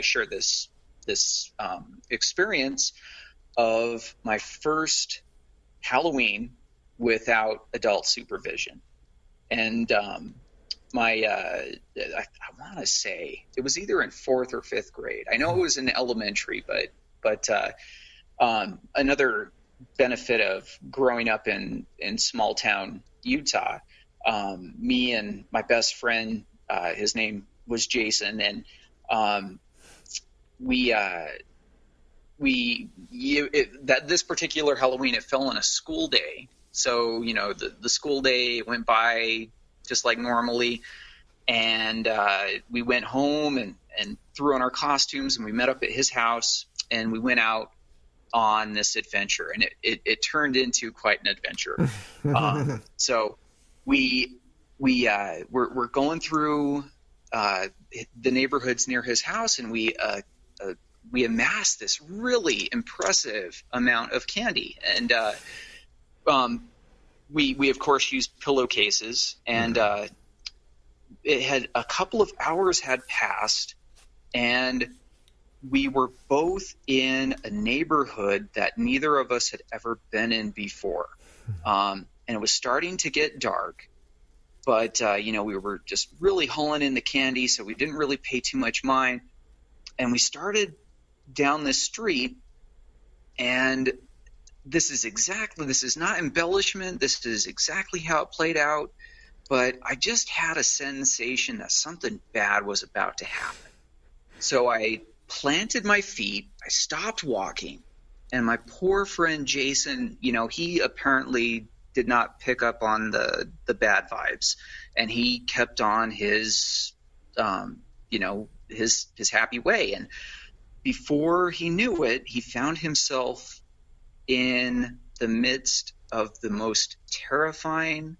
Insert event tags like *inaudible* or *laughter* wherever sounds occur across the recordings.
I share this this um, experience of my first Halloween without adult supervision, and um, my uh, I, I want to say it was either in fourth or fifth grade. I know it was in elementary, but but uh, um, another benefit of growing up in in small town Utah, um, me and my best friend, uh, his name was Jason, and um, we uh, we you, it, that this particular Halloween it fell on a school day, so you know the the school day went by just like normally, and uh, we went home and and threw on our costumes and we met up at his house and we went out on this adventure. And it, it, it turned into quite an adventure. *laughs* Um, so we we uh, we're, we're going through uh, the neighborhoods near his house and we uh, uh, we amassed this really impressive amount of candy. And uh, um, we we of course used pillowcases. And uh, it had a couple of hours had passed. And we were both in a neighborhood that neither of us had ever been in before. Um, and it was starting to get dark, but, uh, you know, we were just really hauling in the candy, so we didn't really pay too much mind. And we started down this street, and this is exactly, this is not embellishment, this is exactly how it played out. But I just had a sensation that something bad was about to happen. So I planted my feet. I stopped walking, and my poor friend Jason, you know, he apparently did not pick up on the the bad vibes, and he kept on his, um, you know, his his happy way. And before he knew it, he found himself in the midst of the most terrifying,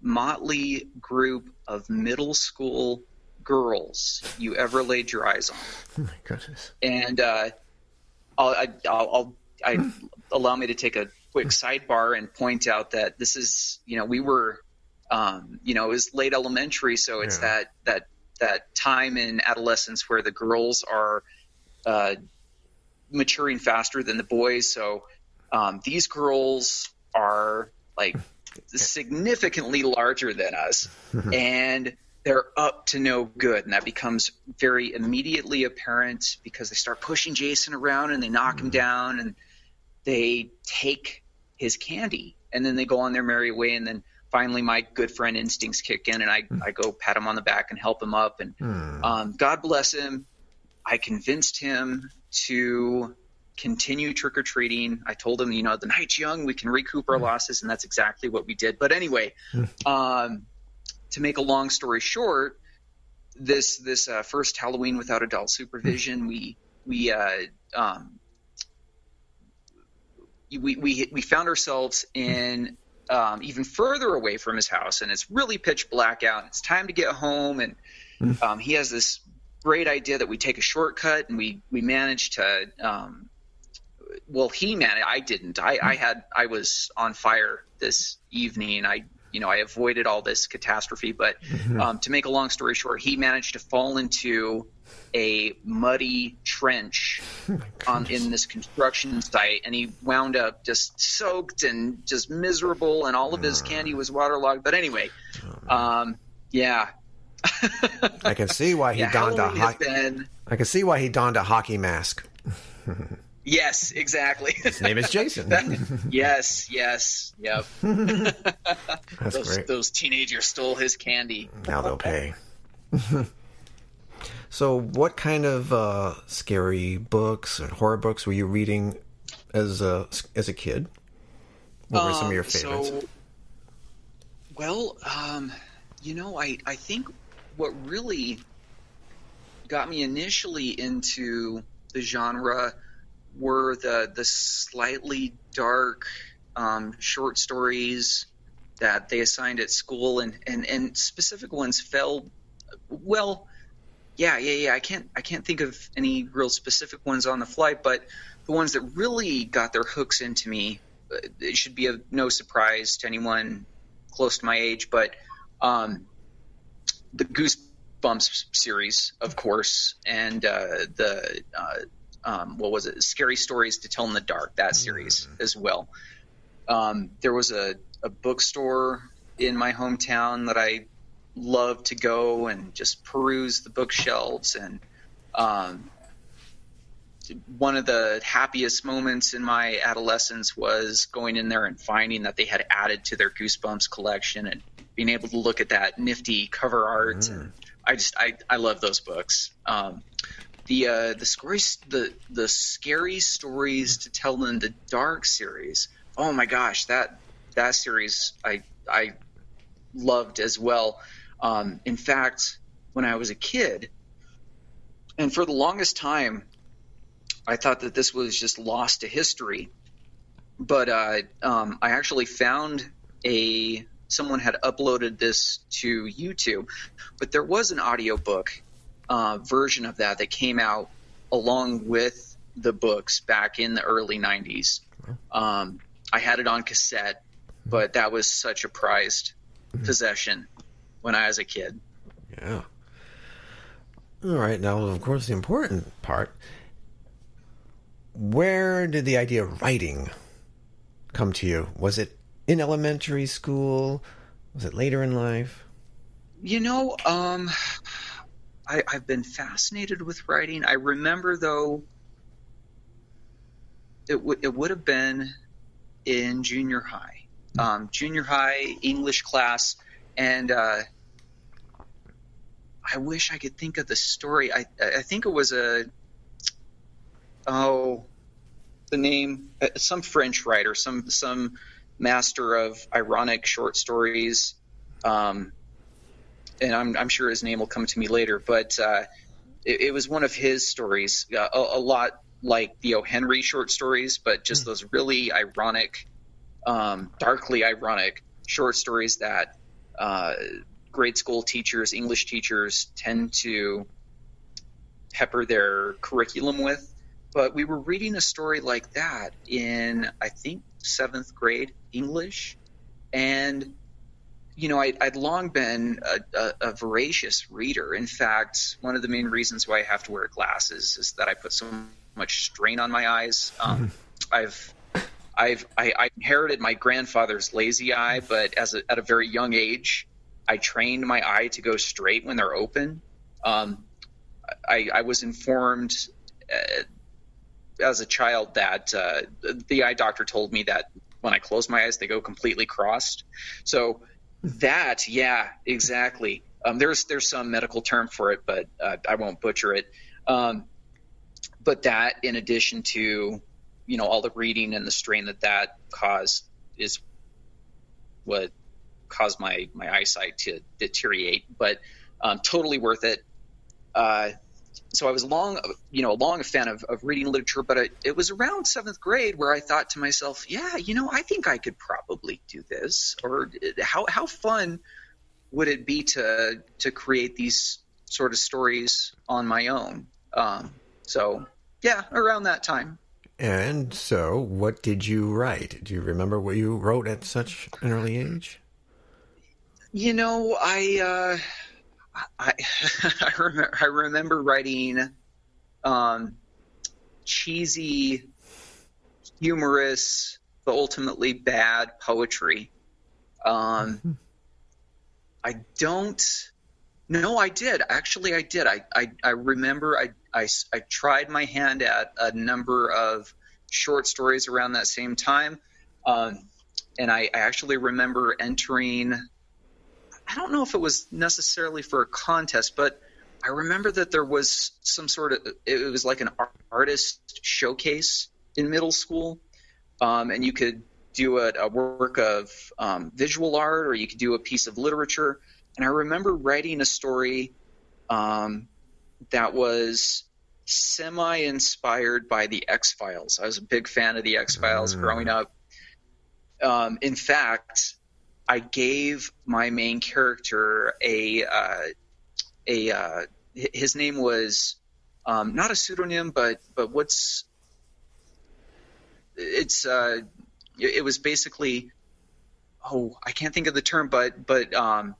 motley group of middle school girls you ever laid your eyes on. *laughs* Oh my goodness! And uh, I'll, I, I'll, I'll I, *laughs* allow me to take a quick sidebar and point out that this is, you know, we were, um, you know, it was late elementary, so it's yeah. that that that time in adolescence where the girls are uh, maturing faster than the boys. So um, these girls are like significantly larger than us, *laughs* and they're up to no good. And that becomes very immediately apparent because they start pushing Jason around and they knock mm-hmm. him down and they take his candy. And then they go on their merry way. And then finally, my good friend instincts kick in and I, mm-hmm. I go pat him on the back and help him up. And mm. um, God bless him. I convinced him to continue trick or treating. I told him, you know, the night's young, we can recoup our mm. losses, and that's exactly what we did. But anyway, mm. um, to make a long story short, this this uh, first Halloween without adult supervision, we we uh, um, we, we we found ourselves in um, even further away from his house, and it's really pitch black out. It's time to get home, and hmm. um, he has this great idea that we take a shortcut, and we we managed to. Um, well, he managed. I didn't. I, I had. I was on fire this evening. I you know I avoided all this catastrophe. But mm-hmm. um, to make a long story short, he managed to fall into a muddy trench oh on in this construction site, and he wound up just soaked and just miserable, and all of his candy was waterlogged. But anyway, oh, um, yeah. I can see why he yeah, donned a hockey. Been... I can see why he donned a hockey mask. Yes, exactly. His name is Jason. *laughs* yes, yes, yep. *laughs* That's those, great. Those teenagers stole his candy. Now they'll pay. *laughs* so, what kind of uh, scary books and horror books were you reading as a as a kid? What were some of your um, favorites? So, well, um, you know, I I think what really got me initially into the genre were the the slightly dark um, short stories that they assigned at school, and, and, and specific ones fell well. Yeah, yeah, yeah. I can't I can't think of any real specific ones on the fly, but the ones that really got their hooks into me, uh, it should be of no surprise to anyone close to my age, but um, the Goosebumps series, of course, and uh, the uh, um, what was it? Scary Stories to Tell in the Dark, that series mm. as well. Um, there was a, a bookstore in my hometown that I loved to go and just peruse the bookshelves and um, one of the happiest moments in my adolescence was going in there and finding that they had added to their Goosebumps collection and being able to look at that nifty cover art. Mm. And I just I, I love those books. Um, the uh, the stories the the scary stories to tell in the dark series. Oh my gosh, that that series I I loved as well. Um, in fact, when I was a kid, and for the longest time, I thought that this was just lost to history. But uh, um, I actually found a someone had uploaded this to YouTube, but there was an audiobook uh, version of that that came out along with the books back in the early 90s. Um, I had it on cassette, but that was such a prized mm-hmm. possession when I was a kid. Yeah. All right. Now, of course, the important part where did the idea of writing come to you? Was it in elementary school? Was it later in life? You know, um, I, have been fascinated with writing. I remember, though, it, w- it would have been in junior high, hmm. um, junior high English class, and uh, I wish I could think of the story. I, I think it was a oh, the name, uh, some French writer, some some master of ironic short stories. Um, and I'm, I'm sure his name will come to me later, but uh, it, it, was one of his stories, uh, a, a, lot like the O. Henry short stories, but just those really ironic, um, darkly ironic short stories that uh, grade school teachers, English teachers tend to pepper their curriculum with but we were reading a story like that in I think seventh grade English, and you know I, would long been a, a, a, voracious reader. In fact, one of the main reasons why I have to wear glasses is that I put so much strain on my eyes. Um, I've I've I, I, inherited my grandfather's lazy eye, but as a, at a very young age, I trained my eye to go straight when they're open. Um, I, I, was informed uh, as a child that uh, the eye doctor told me that when I close my eyes, they go completely crossed. So that, yeah, exactly. Um, there's there's some medical term for it, but uh, I won't butcher it. Um, but that, in addition to you know all the reading and the strain that that caused, is what caused my my eyesight to deteriorate. But um, totally worth it. Uh, so I was long, you know, a long a fan of, of reading literature, but it, it, was around seventh grade where I thought to myself, yeah, you know, I think I could probably do this. Or how how fun would it be to to create these sort of stories on my own? Um, so yeah, around that time. And so, what did you write? Do you remember what you wrote at such an early age? You know, I. Uh, I *laughs* I remember I remember writing um, cheesy, humorous, but ultimately bad poetry. Um, *laughs* I don't. No, I did. Actually, I did. I, I, I remember I, I, I tried my hand at a number of short stories around that same time. Um, and I, I actually remember entering I don't know if it was necessarily for a contest, but I remember that there was some sort of it was like an artist showcase in middle school, um, and you could do a, a work of um, visual art or you could do a piece of literature. And I remember writing a story um, that was semi inspired by the X Files. I was a big fan of the X Files mm. growing up. Um, in fact, I gave my main character a uh, a uh, his name was um, not a pseudonym, but but what's it's uh, it was basically oh I can't think of the term, but but um,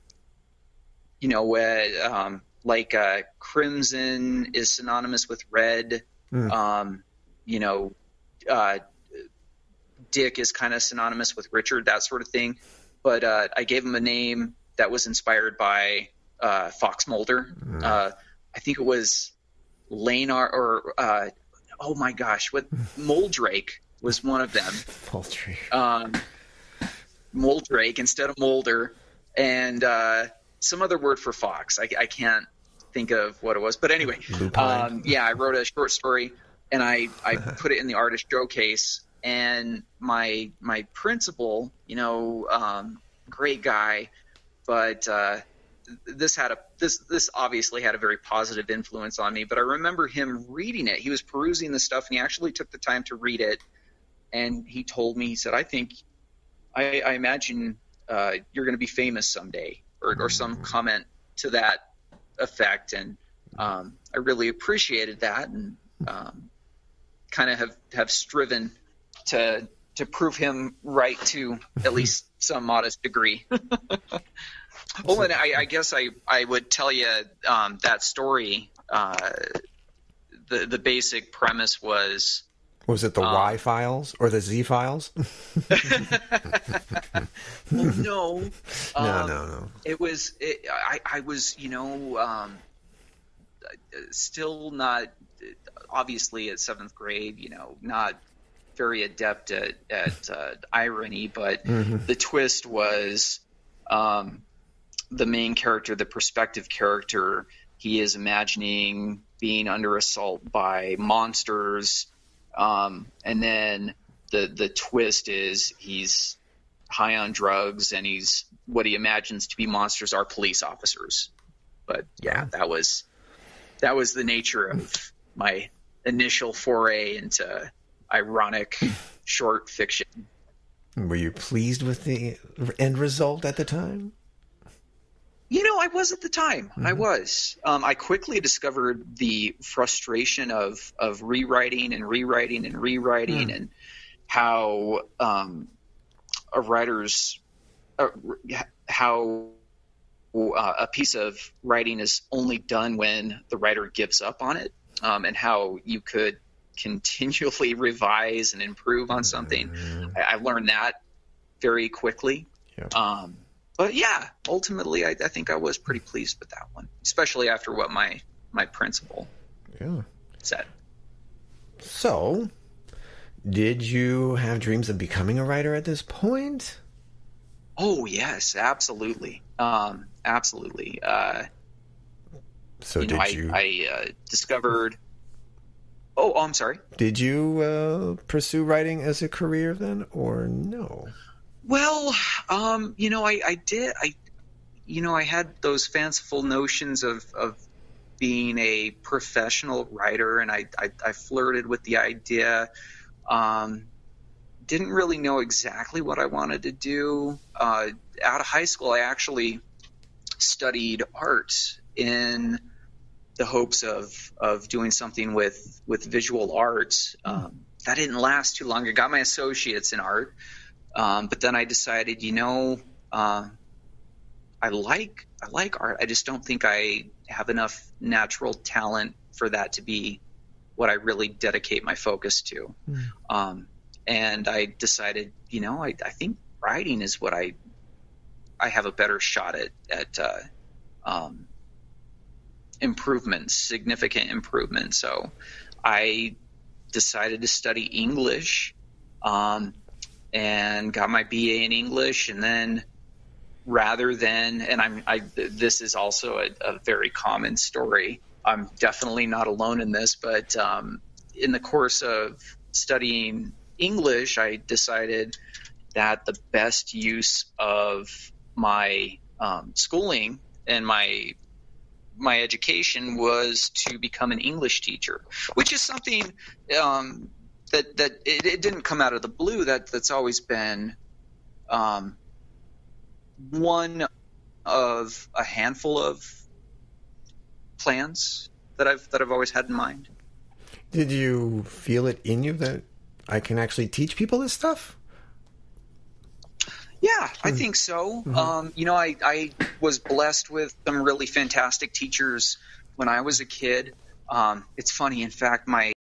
you know uh, um, like uh, crimson is synonymous with red. Mm. Um, you know, uh, Dick is kind of synonymous with Richard, that sort of thing. But uh, I gave him a name that was inspired by uh, Fox Mulder. Mm. Uh, I think it was Lanar or uh, oh my gosh, what *laughs* Moldrake was one of them. Poultry. Um, Moldrake instead of Mulder, and uh, some other word for fox. I, I can't think of what it was, but anyway, um, yeah, I wrote a short story and I I *laughs* put it in the artist showcase. And my my principal, you know, um, great guy, but uh, this had a this this obviously had a very positive influence on me. But I remember him reading it. He was perusing the stuff, and he actually took the time to read it. And he told me, he said, "I think, I, I imagine uh, you're going to be famous someday," or, or some comment to that effect. And um, I really appreciated that, and um, kind of have have striven to to prove him right to at least some modest degree. well, *laughs* and I, I guess I, I would tell you um, that story. Uh, the the basic premise was Was it the um, Y files or the Z files? well, *laughs* *laughs* no, no, um, no, no. it was it, I, I was you know um, still not obviously at seventh grade you know not very adept at, at uh, irony but the twist was um, the main character the perspective character he is imagining being under assault by monsters. Um, and then the the twist is he's high on drugs and he's what he imagines to be monsters are police officers. But yeah, that was that was the nature of my initial foray into ironic short fiction. Were you pleased with the end result at the time? You know, I was at the time. I was. Um, I quickly discovered the frustration of of rewriting and rewriting and rewriting, and how um, a writer's uh, how uh, a piece of writing is only done when the writer gives up on it, um, and how you could continually *laughs* revise and improve on something. I, I learned that very quickly. Yeah. Um, but yeah, ultimately, I, I think I was pretty pleased with that one, especially after what my my principal Yeah. said. So, did you have dreams of becoming a writer at this point? Oh yes, absolutely, um, absolutely. Uh, So you know, did I, you I uh, discovered. Oh, oh, I'm sorry. did you uh, pursue writing as a career then, or no? Well, um, you know, I, I did. I, you know, I had those fanciful notions of, of being a professional writer, and I, I, I flirted with the idea. Um, didn't really know exactly what I wanted to do. Uh, out of high school, I actually studied art in the hopes of of doing something with with visual arts. Um, that didn't last too long. I got my associates in art. Um, but then I decided, you know, uh, I like I like art. I just don't think I have enough natural talent for that to be what I really dedicate my focus to. Um, and I decided, you know, I, I think writing is what I I have a better shot at at uh, um, improvements, significant improvement. So I decided to study English. Um, and got my BA in English, and then rather than and I'm I this is also a, a very common story. I'm definitely not alone in this, but um, in the course of studying English, I decided that the best use of my um, schooling and my my education was to become an English teacher, which is something um, that that it, it, didn't come out of the blue. That that's always been um, one of a handful of plans that I've that I've always had in mind. Did you feel it in you that I can actually teach people this stuff? Yeah, I think so. Um, you know, I, I was blessed with some really fantastic teachers when I was a kid. Um, it's funny, in fact, my